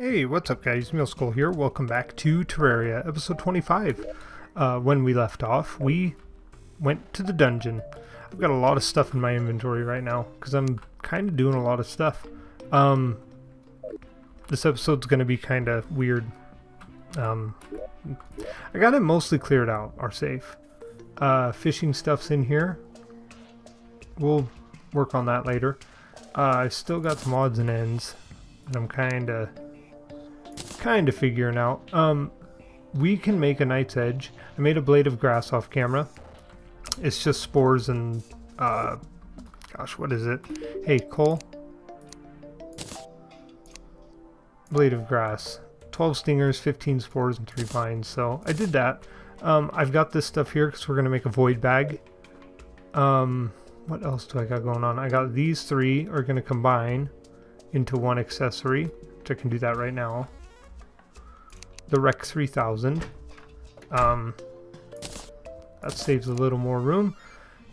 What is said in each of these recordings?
Hey, what's up guys? Muleskull here. Welcome back to Terraria, episode 25. Uh, when we left off, we went to the dungeon. I've got a lot of stuff in my inventory right now, because I'm kind of doing a lot of stuff. Um, this episode's going to be kind of weird. Um, I got it mostly cleared out, our safe. Uh, fishing stuff's in here. We'll work on that later. Uh, I still got some odds and ends and I'm kind of kind of figuring out. Um, we can make a Night's Edge. I made a blade of grass off camera. It's just spores and, uh, gosh, what is it? Hey, Cole. Blade of grass. 12 stingers, 15 spores, and 3 vines. So I did that. Um, I've got this stuff here because we're going to make a void bag. Um, what else do I got going on? I got these three are going to combine into one accessory, which I can do that right now the R.E.K. 3000. Um, that saves a little more room.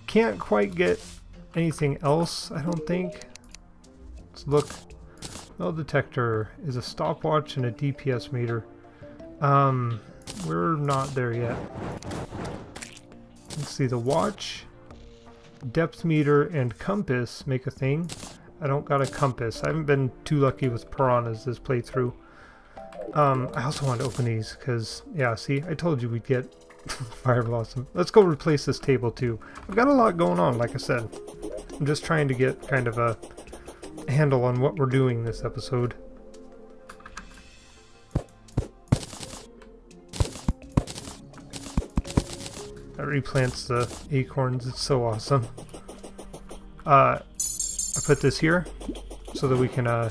Can't quite get anything else, I don't think. Let's look. Metal detector is a stopwatch and a DPS meter. Um, we're not there yet. Let's see, the watch, depth meter, and compass make a thing. I don't got a compass. I haven't been too lucky with piranhas this playthrough. Um, I also want to open these because, yeah, see, I told you we'd get Fire Blossom. Let's go replace this table too. I've got a lot going on, like I said. I'm just trying to get kind of a handle on what we're doing this episode. That replants the acorns, it's so awesome. Uh, I put this here so that we can uh,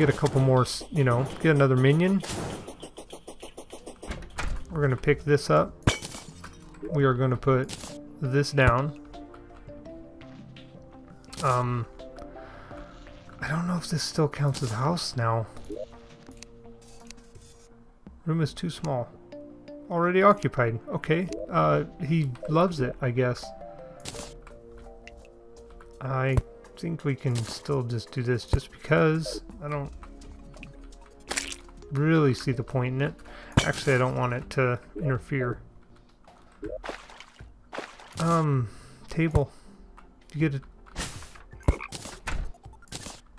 get a couple more, you know, get another minion. We're going to pick this up. We are going to put this down. Um, I don't know if this still counts as house now. Room is too small. Already occupied. Okay. Uh, he loves it, I guess. I think we can still just do this just because I don't really see the point in it. Actually, I don't want it to interfere. Um, table. You get it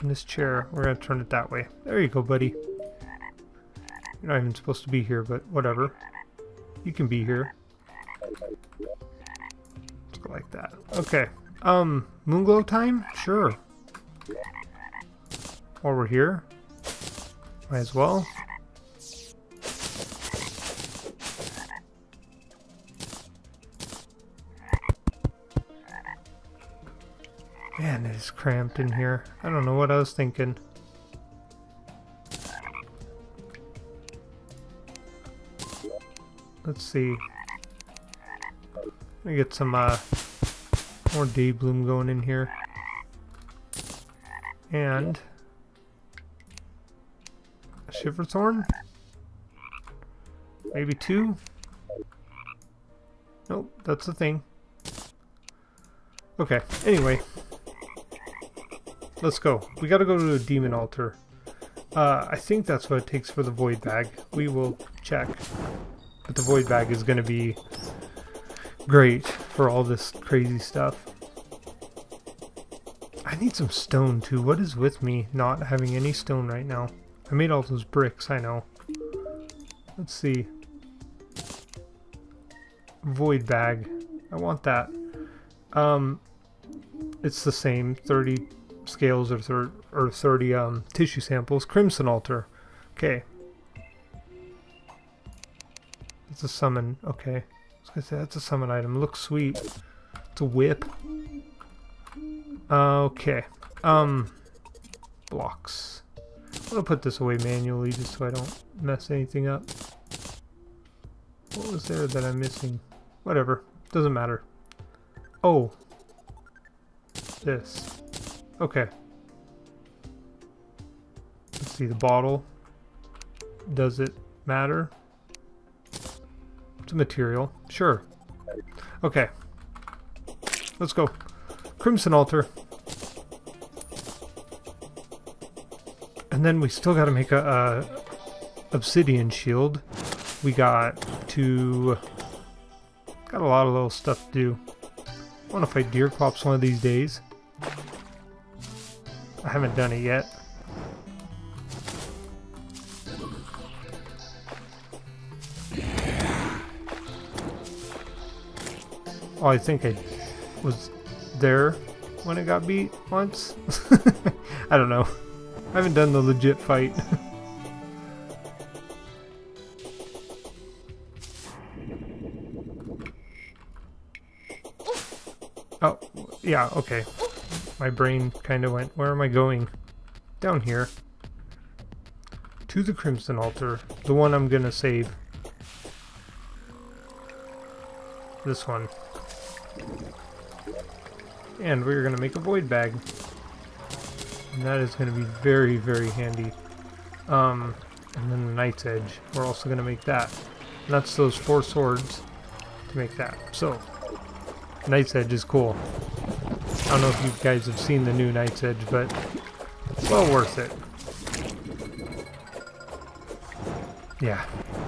in this chair. We're gonna turn it that way. There you go, buddy. You're not even supposed to be here, but whatever. You can be here. Go like that. Okay. Um, Moonglow time? Sure. While we're here, might as well. Man, it is cramped in here. I don't know what I was thinking. Let's see. Let me get some, uh, more day bloom going in here. And a Shiverthorn? Maybe two? Nope, that's the thing. Okay, anyway. Let's go. We gotta go to a demon altar. Uh, I think that's what it takes for the void bag. We will check. But the void bag is gonna be great for all this crazy stuff. I need some stone too. What is with me not having any stone right now? I made all those bricks, I know. Let's see. Void bag. I want that. Um, it's the same. 30 scales or, thir or 30 um, tissue samples. Crimson altar. Okay. It's a summon. Okay gonna say that's a summon item. Looks sweet. It's a whip. Okay. Um blocks. Gonna put this away manually just so I don't mess anything up. What was there that I'm missing? Whatever. Doesn't matter. Oh. This. Okay. Let's see the bottle. Does it matter? Material. Sure. Okay. Let's go. Crimson Altar. And then we still got to make a, a obsidian shield. We got to got a lot of little stuff to do. I want to fight Deerclops one of these days. I haven't done it yet. Oh, I think I was there when it got beat once. I don't know. I haven't done the legit fight. oh, yeah, okay. My brain kind of went, where am I going? Down here. To the Crimson Altar. The one I'm gonna save. This one. And we're going to make a void bag. And that is going to be very, very handy. Um, and then the Night's Edge. We're also going to make that. And that's those four swords to make that. So, Night's Edge is cool. I don't know if you guys have seen the new Night's Edge, but it's well worth it. Yeah,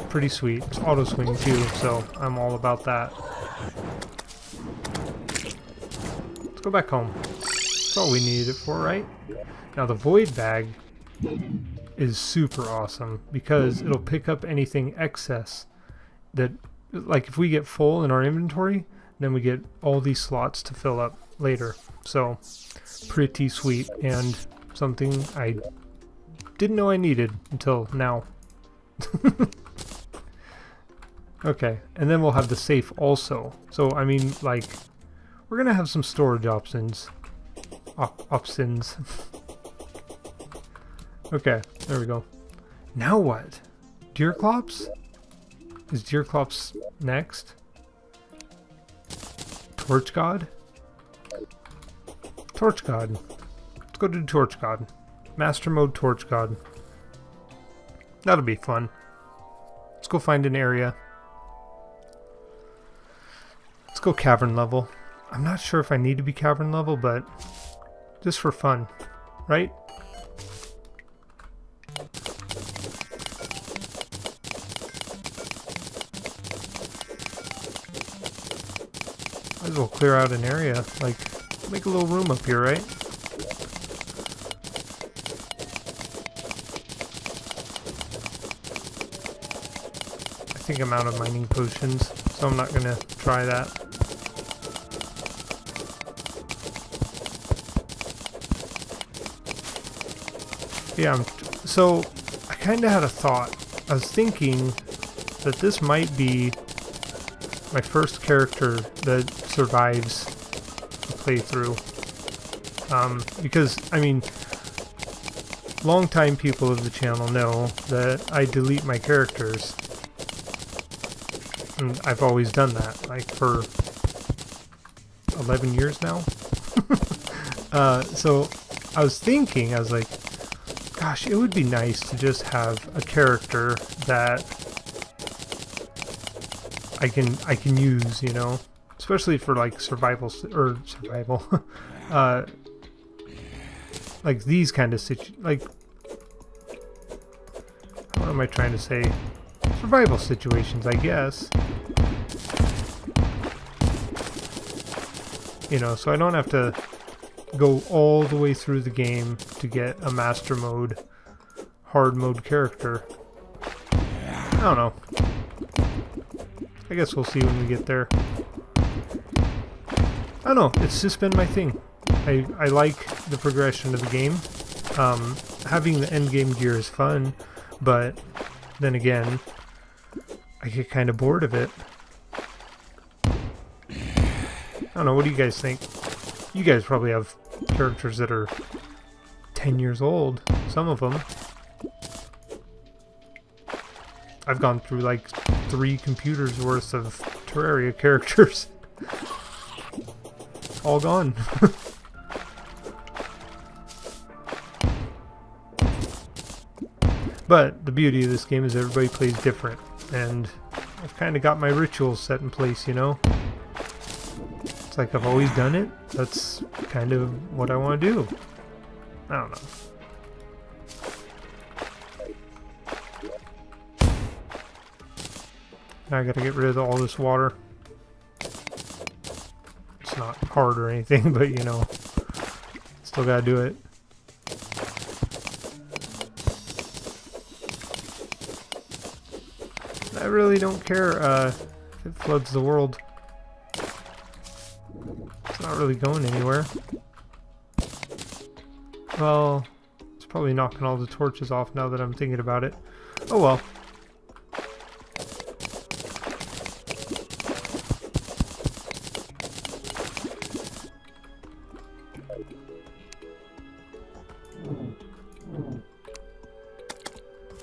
pretty sweet. It's auto swing too, so I'm all about that. Go back home. That's all we needed it for, right? Now the void bag is super awesome because it'll pick up anything excess that like if we get full in our inventory then we get all these slots to fill up later so pretty sweet and something I didn't know I needed until now okay and then we'll have the safe also so I mean like we're gonna have some storage options. Op options. okay, there we go. Now what? Deerclops? Is Deerclops next? Torch God? Torch God. Let's go to Torch God. Master Mode Torch God. That'll be fun. Let's go find an area. Let's go cavern level. I'm not sure if I need to be cavern level, but just for fun, right? Might as well clear out an area, like make a little room up here, right? I think I'm out of mining potions, so I'm not gonna try that. Yeah, so I kind of had a thought. I was thinking that this might be my first character that survives the playthrough. Um, because, I mean, long-time people of the channel know that I delete my characters. And I've always done that, like, for 11 years now. uh, so I was thinking, I was like, Gosh, it would be nice to just have a character that I can I can use, you know, especially for like survival or survival, uh, like these kind of situ like what am I trying to say? Survival situations, I guess. You know, so I don't have to go all the way through the game to get a master mode, hard mode character. I don't know. I guess we'll see when we get there. I don't know, it's just been my thing. I, I like the progression of the game. Um, having the end game gear is fun, but then again, I get kind of bored of it. I don't know, what do you guys think? You guys probably have characters that are 10 years old, some of them. I've gone through like three computers worth of Terraria characters. All gone. but the beauty of this game is everybody plays different, and I've kind of got my rituals set in place, you know? It's like I've always done it. That's kind of what I want to do. I don't know. Now I gotta get rid of all this water. It's not hard or anything, but you know, still gotta do it. I really don't care uh, if it floods the world. Not really going anywhere. Well, it's probably knocking all the torches off now that I'm thinking about it. Oh well.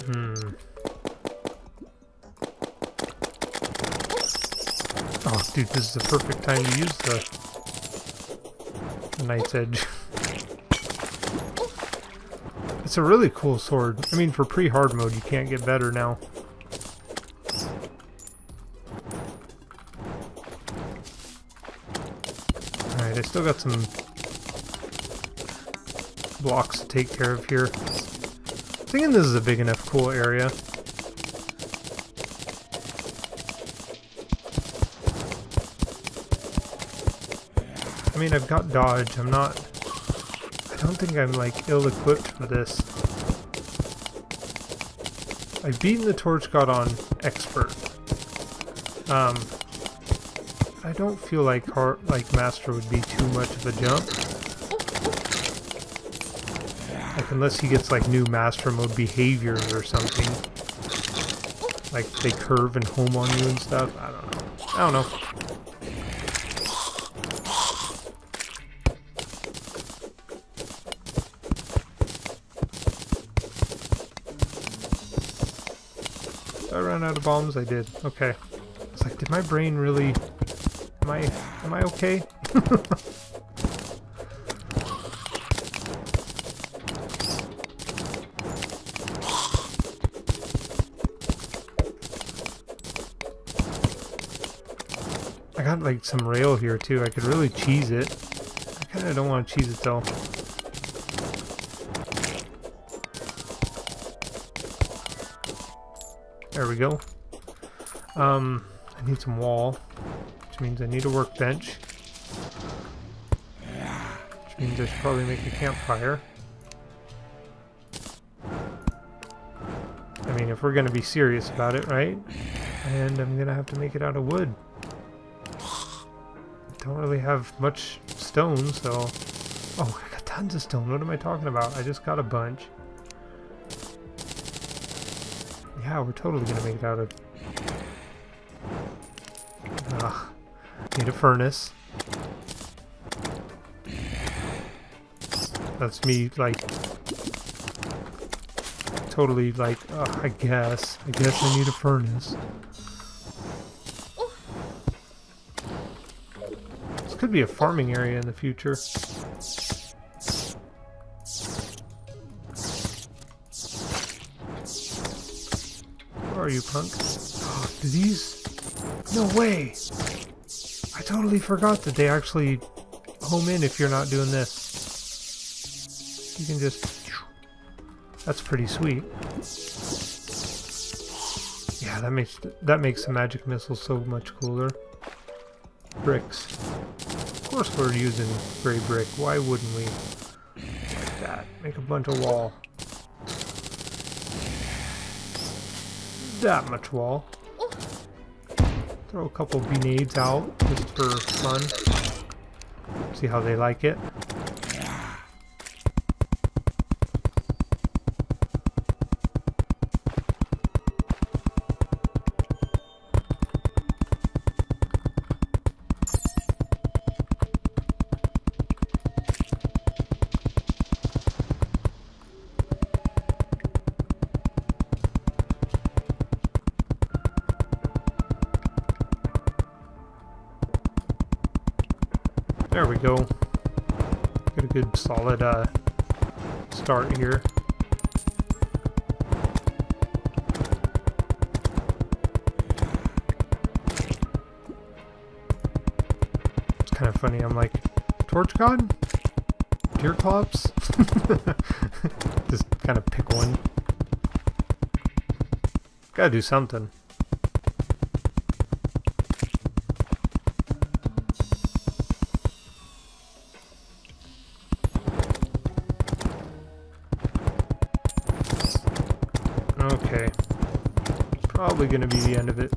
Hmm. Oh, dude, this is the perfect time to use the Night's Edge. it's a really cool sword. I mean, for pre-hard mode, you can't get better now. Alright, I still got some blocks to take care of here. I'm thinking this is a big enough cool area. Mean, I've got dodge. I'm not... I don't think I'm, like, ill-equipped for this. I've beaten the Torch God on Expert. Um, I don't feel like heart, like Master would be too much of a jump. Like, unless he gets, like, new Master Mode behaviors or something. Like, they curve and home on you and stuff. I don't know. I don't know. Out of bombs? I did. Okay. It's like, did my brain really... Am I... Am I okay? I got like some rail here too. I could really cheese it. I kind of don't want to cheese it though. There we go. Um, I need some wall, which means I need a workbench. Which means I should probably make a campfire. I mean, if we're going to be serious about it, right? And I'm going to have to make it out of wood. Don't really have much stone, so... Oh, I got tons of stone. What am I talking about? I just got a bunch. Yeah, we're totally gonna make it out of... Ugh. Need a furnace. That's me, like... Totally, like, uh, I guess. I guess I need a furnace. This could be a farming area in the future. Are you, punk? Do these... No way! I totally forgot that they actually home in if you're not doing this. You can just... That's pretty sweet. Yeah, that makes that makes the magic missile so much cooler. Bricks. Of course we're using gray brick. Why wouldn't we? Like that. Make a bunch of wall. That much wall. Throw a couple grenades out just for fun. See how they like it. Good solid uh, start here. It's kind of funny, I'm like, Torch God? Deerclops? Just kind of pick one. Gotta do something. Probably gonna be the end of it.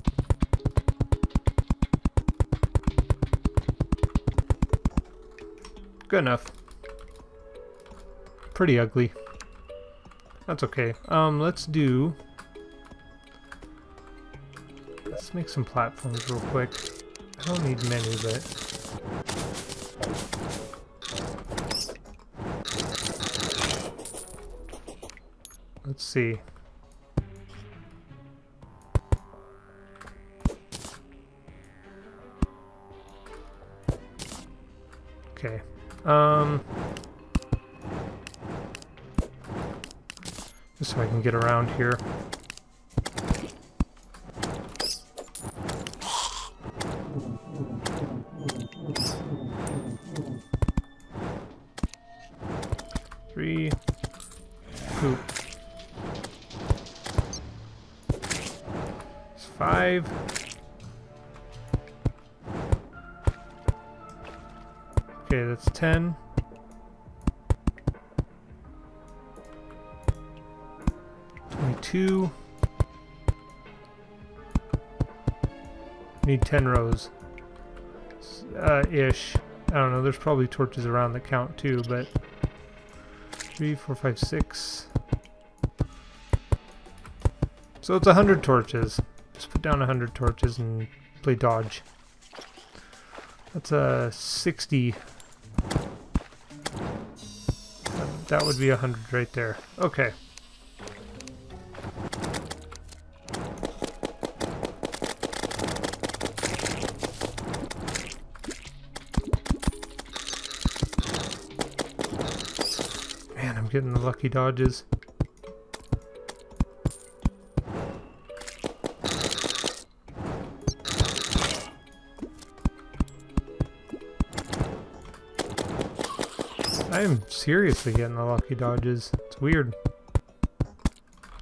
Good enough. Pretty ugly. That's okay. Um, let's do... Let's make some platforms real quick. I don't need many, but... Let's see. Get around here. Three. Poop. It's five. Okay, that's ten. Twenty-two. Need ten rows. Uh, ish. I don't know, there's probably torches around that count too, but... Three, four, five, six. So it's a hundred torches. Just put down a hundred torches and play dodge. That's a 60 That would be a 100 right there. Okay. Getting the lucky dodges. I am seriously getting the lucky dodges. It's weird.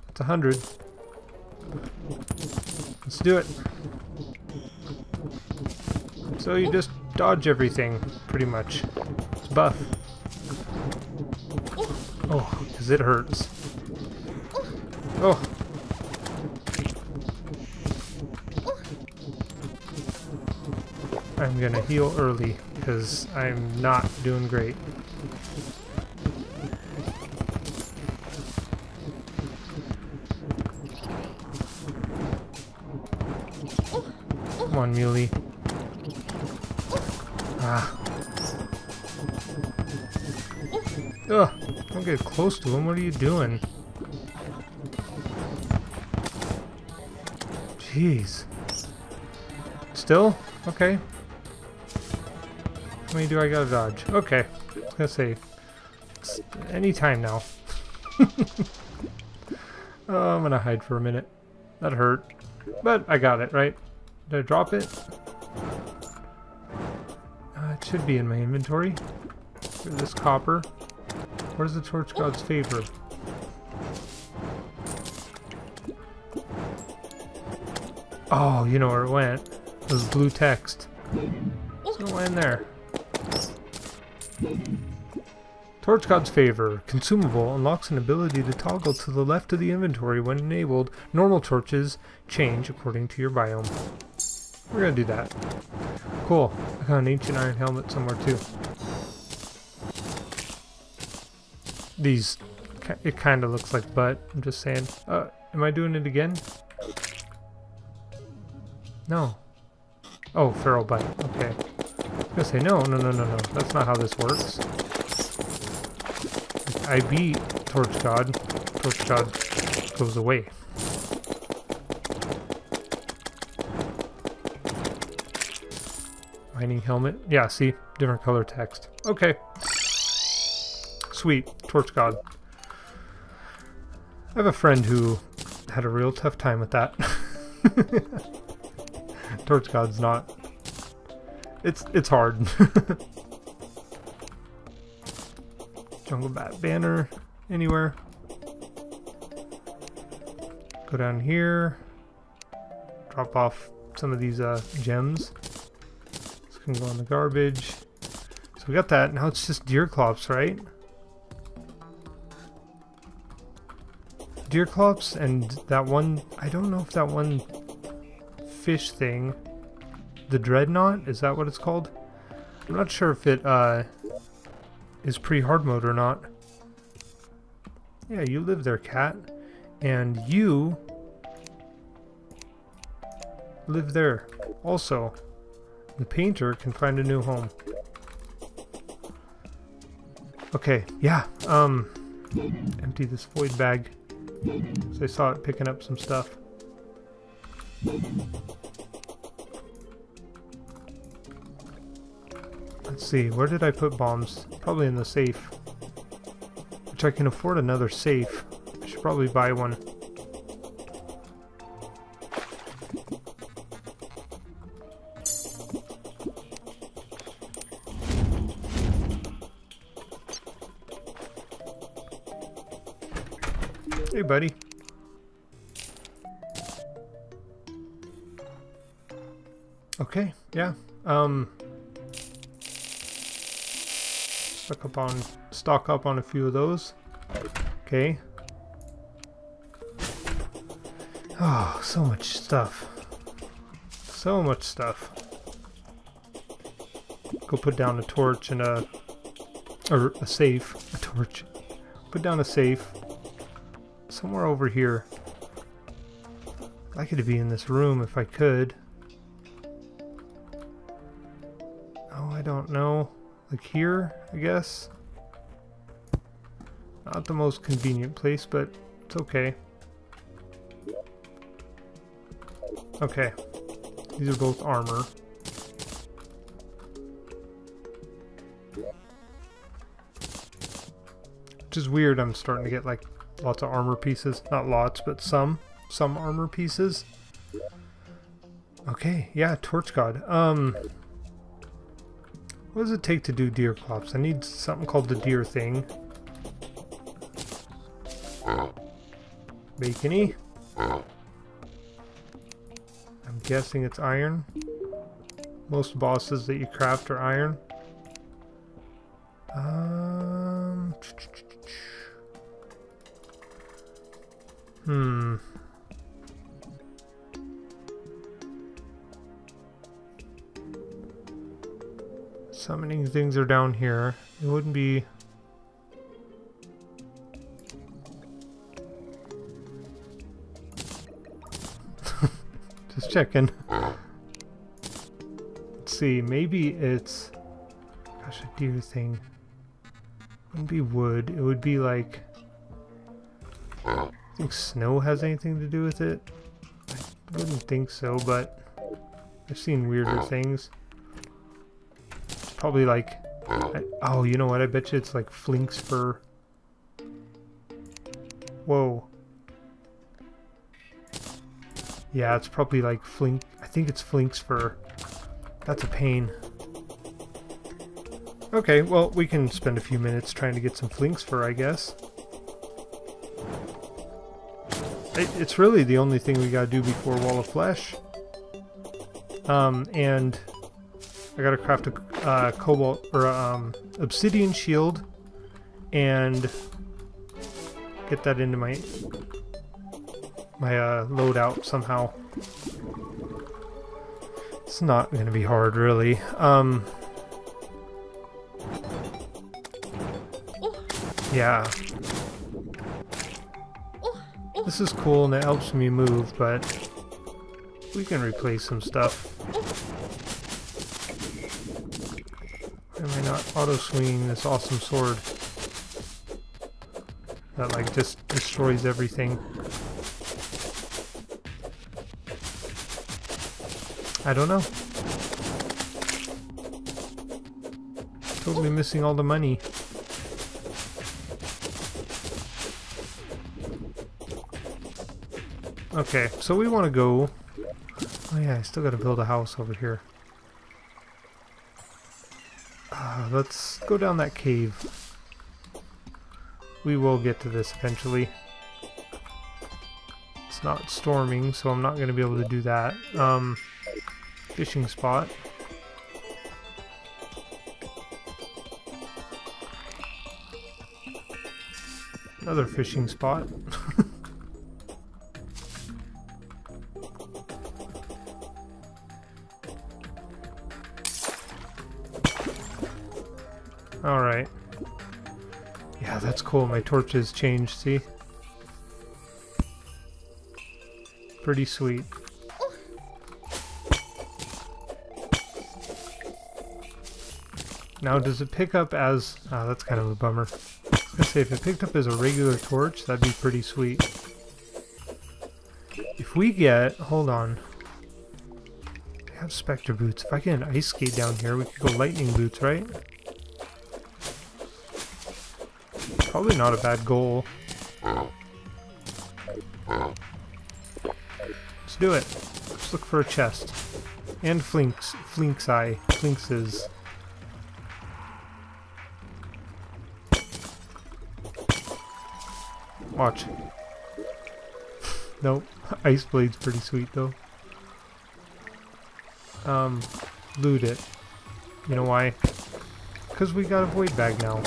It's a hundred. Let's do it. So you just dodge everything, pretty much. It's buff. Oh, because it hurts. Oh. I'm gonna heal early, because I'm not doing great. Come on, Muley. Close to him. What are you doing? Jeez. Still? Okay. How many do I gotta dodge? Okay. Let's gonna any time now. oh, I'm gonna hide for a minute. That hurt. But I got it, right? Did I drop it? Uh, it should be in my inventory. This copper. Where's the torch god's favor? Oh, you know where it went. It was blue text. So it went in there. Torch God's Favor. Consumable unlocks an ability to toggle to the left of the inventory when enabled. Normal torches change according to your biome. We're gonna do that. Cool. I got an ancient iron helmet somewhere too. These, it kind of looks like butt. I'm just saying. Uh, am I doing it again? No. Oh, feral butt. Okay. I'm gonna say no, no, no, no, no. That's not how this works. I beat Torch God. Torch God goes away. Mining helmet. Yeah, see? Different color text. Okay. Sweet. Torch God. I have a friend who had a real tough time with that. Torch God's not. It's it's hard. Jungle Bat banner anywhere. Go down here. Drop off some of these uh, gems can go in the garbage. So we got that. Now it's just Deerclops, right? Deerclops and that one, I don't know if that one fish thing, the Dreadnought, is that what it's called? I'm not sure if it uh, is pre-hard mode or not. Yeah, you live there, cat. And you live there also. The painter can find a new home. Okay, yeah, um, empty this void bag. So I saw it picking up some stuff. Let's see, where did I put bombs? Probably in the safe. Which I can afford another safe. I should probably buy one. Yeah. Um, stock up on stock up on a few of those. Okay. Oh, so much stuff. So much stuff. Go put down a torch and a or a safe. A torch. Put down a safe. Somewhere over here. I'd like it to be in this room if I could. Like here, I guess? Not the most convenient place, but it's okay. Okay. These are both armor. Which is weird, I'm starting to get like lots of armor pieces. Not lots, but some. Some armor pieces. Okay, yeah, Torch God. Um, what does it take to do deer Deerclops? I need something called the deer thing. Bacony. I'm guessing it's iron. Most bosses that you craft are iron. Things are down here. It wouldn't be... Just checking. Let's see, maybe it's... Gosh, a deer thing. wouldn't be wood. It would be like... I think snow has anything to do with it. I wouldn't think so, but I've seen weirder things. Probably like... I, oh, you know what? I bet you it's like Flinx fur. Whoa. Yeah, it's probably like Flink... I think it's Flinx fur. That's a pain. Okay, well, we can spend a few minutes trying to get some Flinx fur, I guess. It, it's really the only thing we gotta do before Wall of Flesh. Um, and I gotta craft a uh, cobalt or um, obsidian shield and get that into my my uh, loadout somehow. It's not gonna be hard, really. Um, yeah. This is cool and it helps me move, but we can replace some stuff. Am Auto-swinging this awesome sword? That like just destroys everything. I don't know. Totally missing all the money. Okay, so we want to go... Oh yeah, I still got to build a house over here. Uh, let's go down that cave. We will get to this eventually. It's not storming, so I'm not going to be able to do that. Um, fishing spot. Another fishing spot. cool. My torches changed, see? Pretty sweet. Now, does it pick up as... Oh, that's kind of a bummer. I was gonna say, if it picked up as a regular torch, that'd be pretty sweet. If we get... Hold on. I have Spectre Boots. If I get an Ice Skate down here, we could go Lightning Boots, right? Probably not a bad goal. Let's do it. Let's look for a chest. And Flinx. Flinx eye. Flinx's. Watch. nope. Ice Blade's pretty sweet though. Um, loot it. You know why? Because we got a void bag now.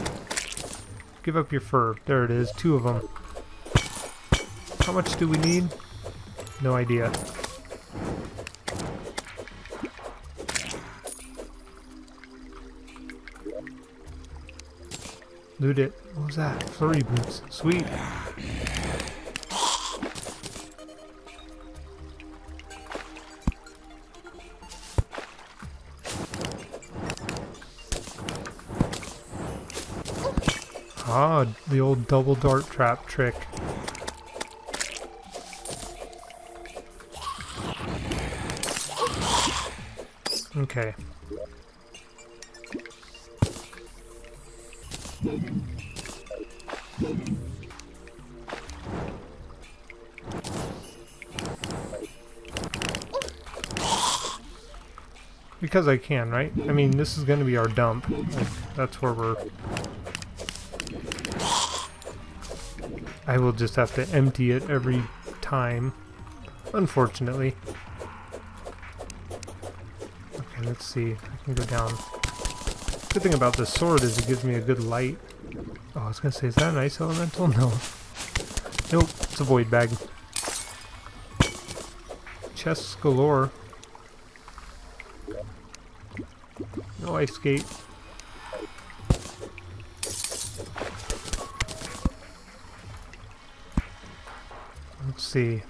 Give up your fur. There it is. Two of them. How much do we need? No idea. Loot it. What was that? Flurry boots. Sweet. The old double dart trap trick. Okay. Because I can, right? I mean, this is going to be our dump. That's where we're... I will just have to empty it every time. Unfortunately. Okay, let's see. I can go down. Good thing about this sword is it gives me a good light. Oh, I was gonna say, is that an ice elemental? No. Nope, it's a void bag. Chests galore. No ice skate. See.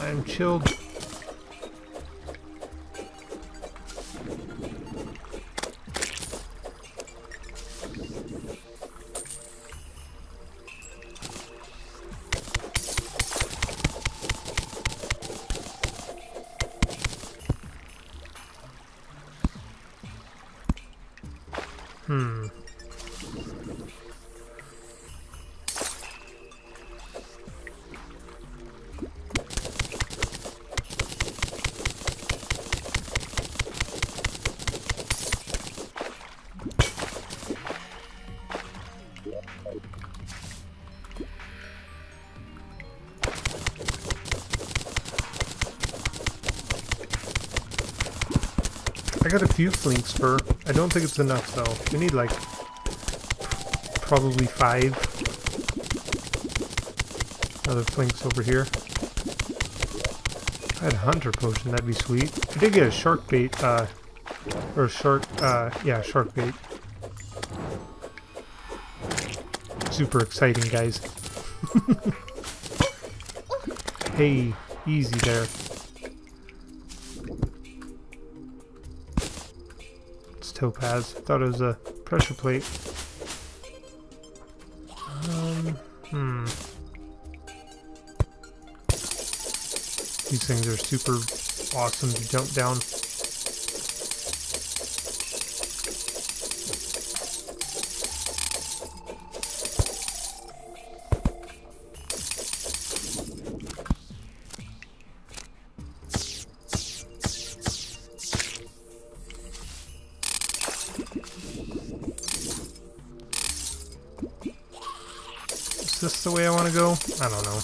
I'm chilled. Got a few Flinx fur. I don't think it's enough though. We need like probably five other Flinx over here. I had a hunter potion, that'd be sweet. I did get a shark bait, uh, or shark, uh, yeah, shark bait. Super exciting, guys. hey, easy there. Topaz. Thought it was a pressure plate. Um, hmm. These things are super awesome to jump down. I don't know.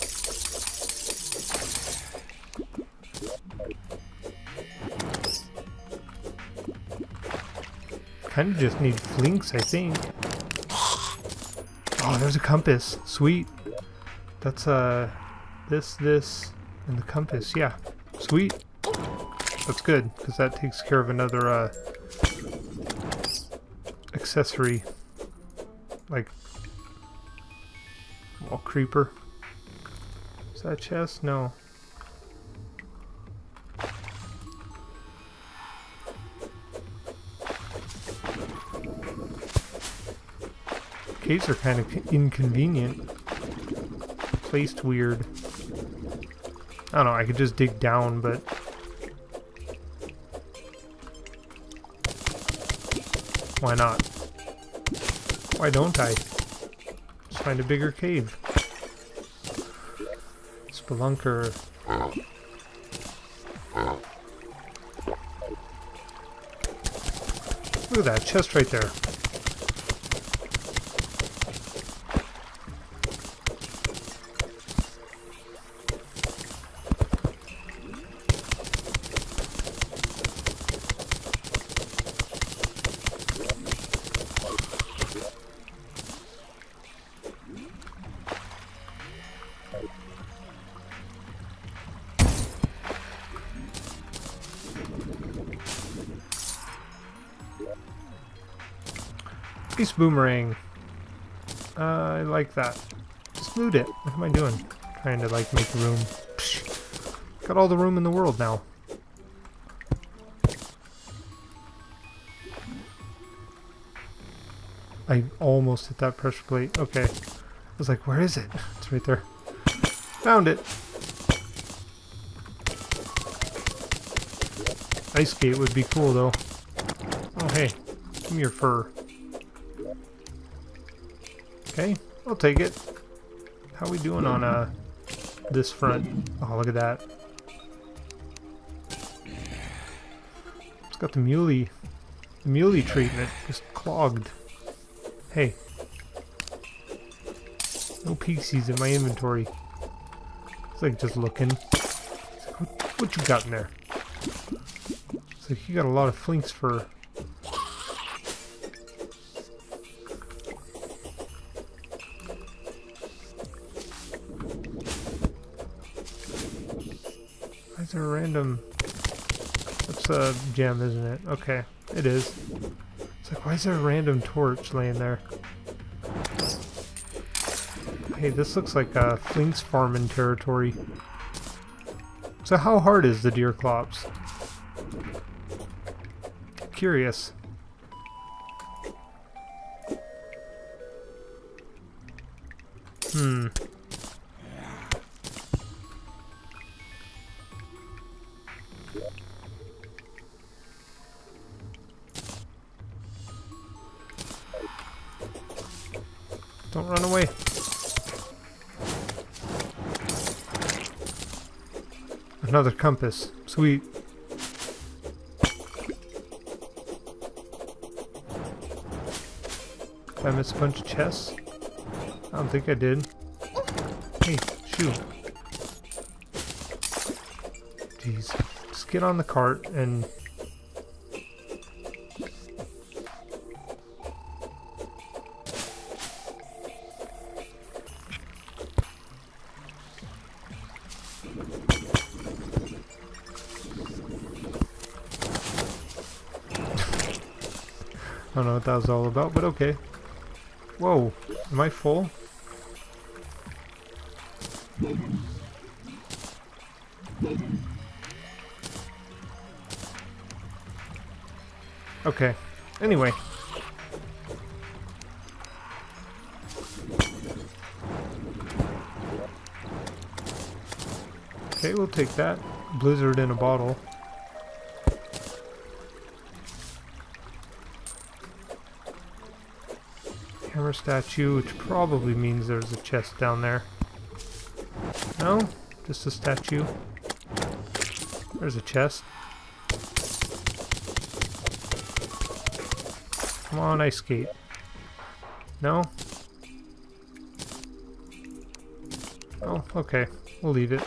Kind of just need Flinx, I think. Oh, there's a compass. Sweet. That's, uh, this, this, And the compass, yeah. Sweet. That's good, because that takes care of another uh, accessory. Like, wall creeper. Is that chest? No. Caves are kind of inconvenient. Placed weird. I don't know, I could just dig down, but... Why not? Why don't I? Let's find a bigger cave. Spelunker. Look at that chest right there. Space boomerang. Uh, I like that. Just loot it. What am I doing? Trying to like make room. Psh. Got all the room in the world now. I almost hit that pressure plate. Okay. I was like, where is it? It's right there. Found it. Ice skate would be cool though. Oh hey, give me your fur. Okay, I'll take it. How we doing on uh this front? Oh, look at that. It's got the muley, the muley treatment just clogged. Hey, no pixies in my inventory. It's like just looking. Like, what, what you got in there? It's like you got a lot of Flinx for random... That's a gem, isn't it? Okay, it is. It's like, why is there a random torch laying there? Hey, this looks like a Flinx farming territory. So how hard is the Deerclops? Curious. Compass. Sweet. Did I miss a bunch of chests? I don't think I did. Hey, shoot. Jeez. Just get on the cart and what that was all about, but okay. Whoa, am I full? Okay, anyway. Okay, we'll take that. Blizzard in a bottle. Statue, which probably means there's a chest down there. No? Just a statue. There's a chest. Come on, ice skate. No? Oh, okay. We'll leave it.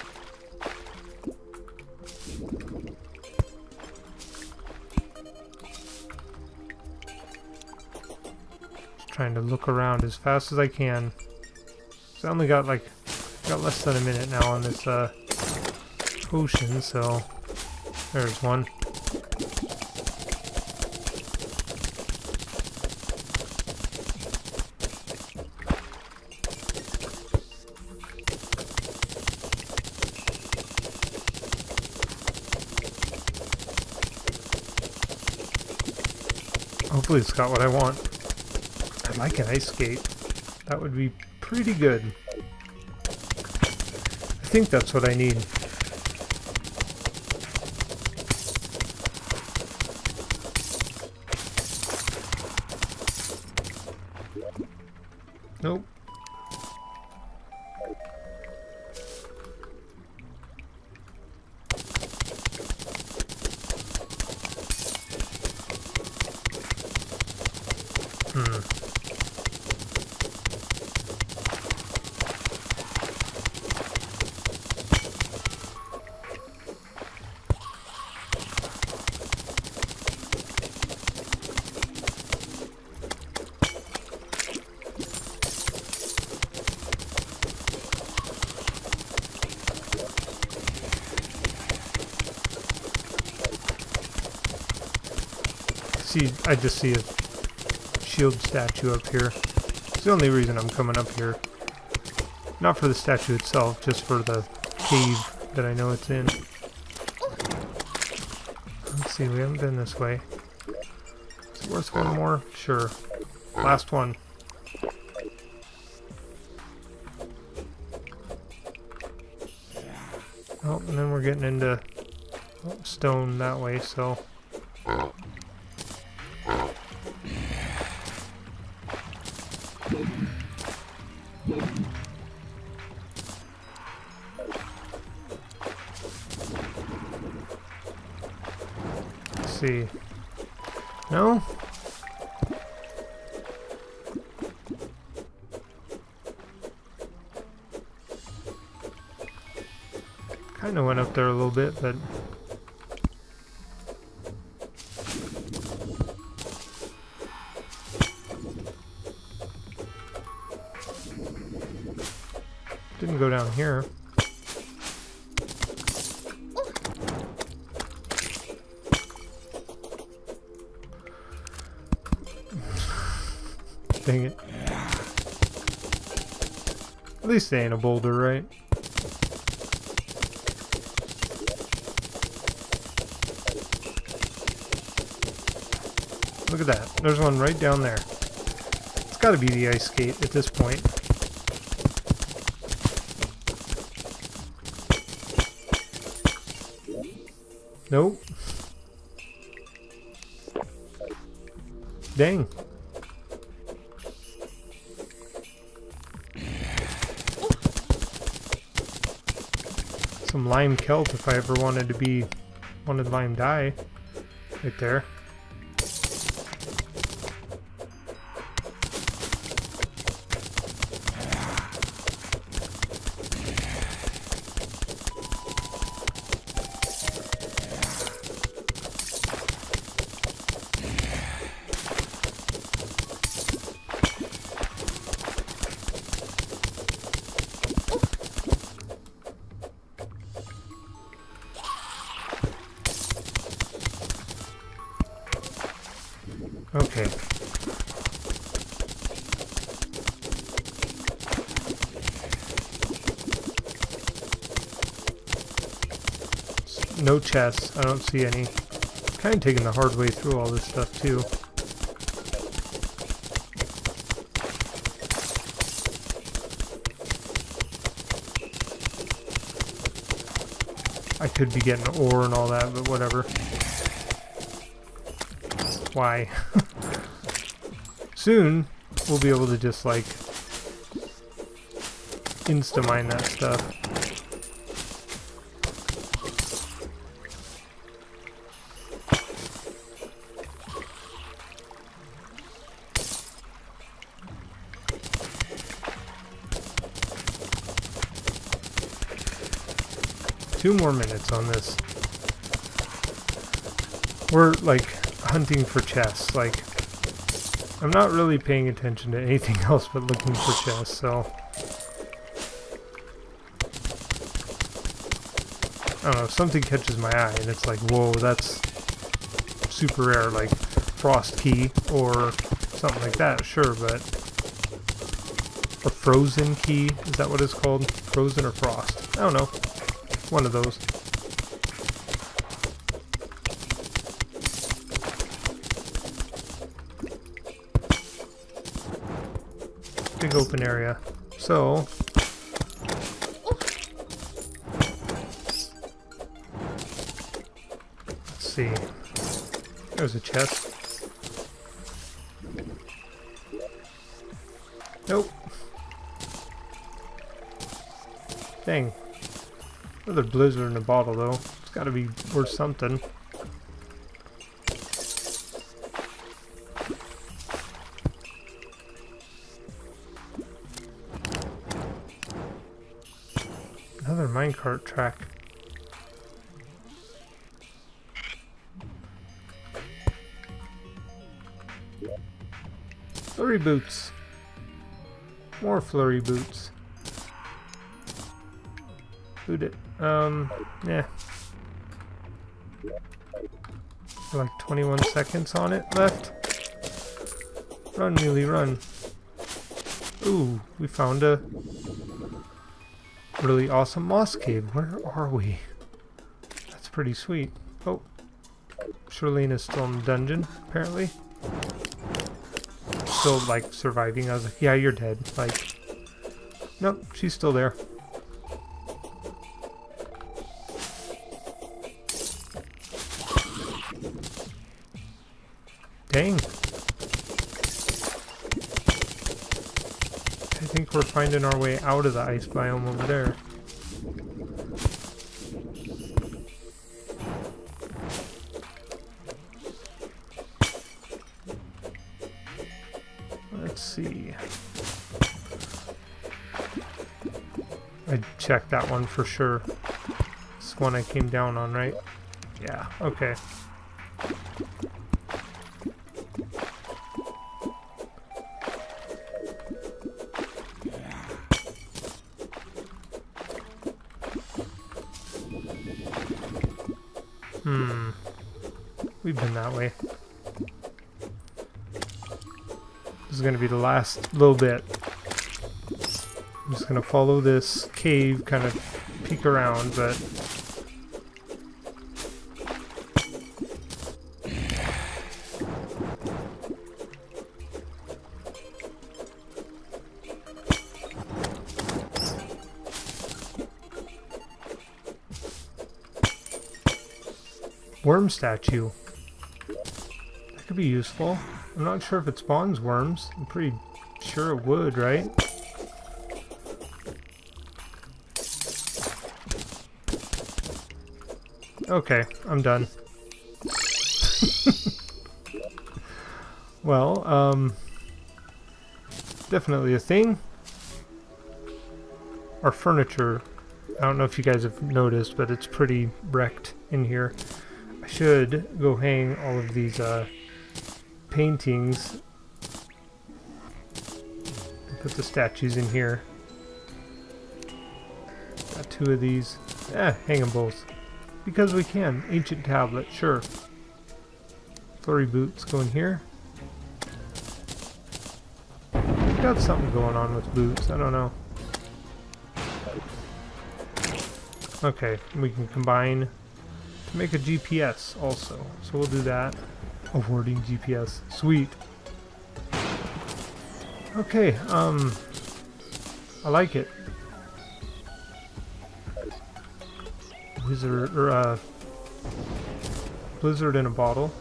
Trying to look around as fast as I can. I only got like got less than a minute now on this uh, potion, so there's one. Hopefully it's got what I want. I'd like an ice skate. That would be pretty good. I think that's what I need. See, I just see a shield statue up here. It's the only reason I'm coming up here. Not for the statue itself, just for the cave that I know it's in. Let's see, we haven't been this way. Is it worth one more? Sure. Last one. Oh, and then we're getting into oh, stone that way, so... They ain't a boulder, right? Look at that. There's one right down there. It's gotta be the ice skate at this point. Nope. Dang. Some lime kelp if I ever wanted to be wanted lime dye right there. Chests. I don't see any. Kind of taking the hard way through all this stuff too. I could be getting ore and all that, but whatever. Why? Soon, we'll be able to just, like, insta-mine that stuff. Two more minutes on this. We're, like, hunting for chests, like, I'm not really paying attention to anything else but looking for chests, so... I don't know, something catches my eye and it's like, whoa, that's super rare, like frost key or something like that, sure, but a frozen key, is that what it's called? Frozen or frost? I don't know. One of those. Big open area. So, let's see. There's a chest. Another blizzard in a bottle, though. It's gotta be worth something. Another minecart track. Flurry boots. More flurry boots. Boot it. Um, yeah. Like 21 seconds on it left. Run, Muley, run. Ooh, we found a really awesome moss cave. Where are we? That's pretty sweet. Oh, Charlene is still in the dungeon, apparently. Still, like, surviving. I was like, yeah, you're dead. Like, nope, she's still there. Finding our way out of the ice biome over there. Let's see. I checked that one for sure. This one I came down on, right? Yeah, okay. Way. This is going to be the last little bit. I'm just going to follow this cave, kind of peek around, but... Worm statue. Could be useful. I'm not sure if it spawns worms. I'm pretty sure it would, right? Okay, I'm done. well, um... Definitely a thing. Our furniture, I don't know if you guys have noticed, but it's pretty wrecked in here. I should go hang all of these uh, paintings. Put the statues in here. Got two of these. Eh, hang them both. Because we can. Ancient tablet, sure. Flurry boots going here. Got something going on with boots, I don't know. Okay, we can combine to make a GPS also. So we'll do that. Awarding GPS. Sweet. Okay, um I like it. Wizard or uh Blizzard in a bottle.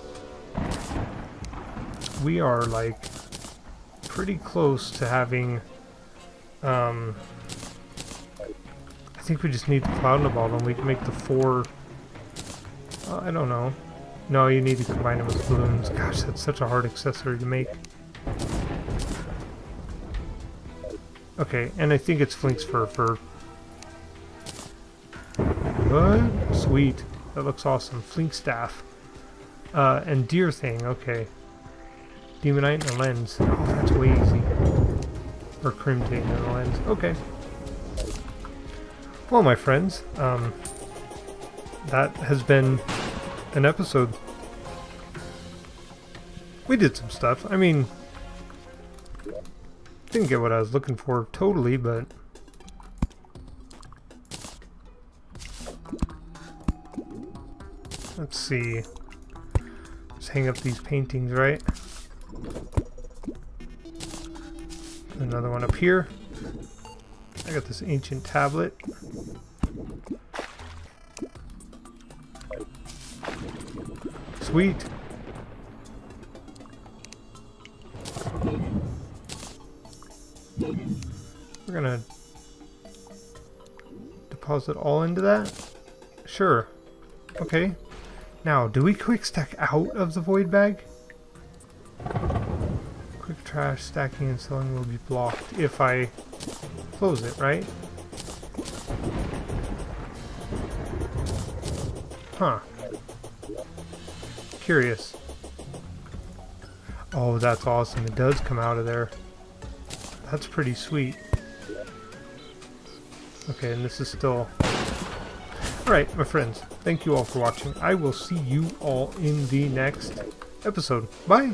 We are like pretty close to having um I think we just need the cloud in a bottle and we can make the four uh, I don't know. No, you need to combine them with balloons. Gosh, that's such a hard accessory to make. Okay, and I think it's Flinx fur for... What? Sweet. That looks awesome. Flink staff. Uh, and deer thing, okay. Demonite and a lens. Oh, that's way easy. Or Crimtane and a lens. Okay. Well, my friends, um, that has been an episode. We did some stuff. I mean, didn't get what I was looking for totally, but... Let's see. Let's hang up these paintings, right? Another one up here. I got this ancient tablet. Sweet. We're gonna deposit all into that? Sure. Okay. Now, do we quick stack out of the void bag? Quick trash stacking and selling will be blocked if I close it, right? Curious. Oh, that's awesome. It does come out of there. That's pretty sweet. Okay, and this is still... Alright, my friends. Thank you all for watching. I will see you all in the next episode. Bye!